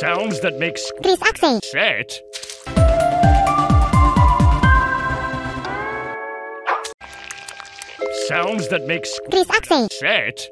Sounds that make Chris Axel set. Sounds that make Chris Axel set.